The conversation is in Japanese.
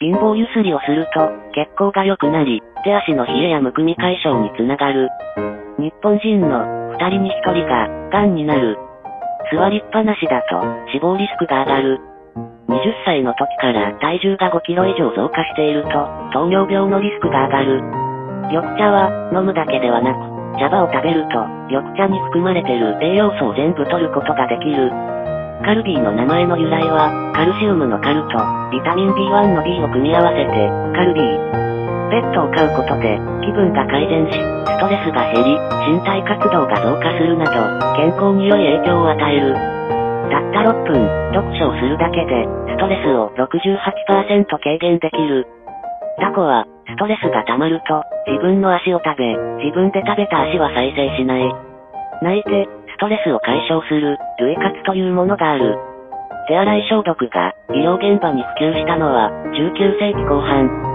貧乏ゆすりをすると、血行が良くなり、手足の冷えやむくみ解消につながる。日本人の二人に一人が、癌になる。座りっぱなしだと、死亡リスクが上がる。20歳の時から体重が5キロ以上増加していると、糖尿病のリスクが上がる。緑茶は、飲むだけではなく、茶葉を食べると、緑茶に含まれている栄養素を全部取ることができる。カルビーの名前の由来は、カルシウムのカルと、ビタミン B1 の B を組み合わせて、カルビー。ペットを飼うことで、気分が改善し、ストレスが減り、身体活動が増加するなど、健康に良い影響を与える。たった6分、読書をするだけで、ストレスを68%軽減できる。タコは、ストレスが溜まると、自分の足を食べ、自分で食べた足は再生しない。泣いて、ストレスを解消する、類活というものがある。手洗い消毒が医療現場に普及したのは19世紀後半。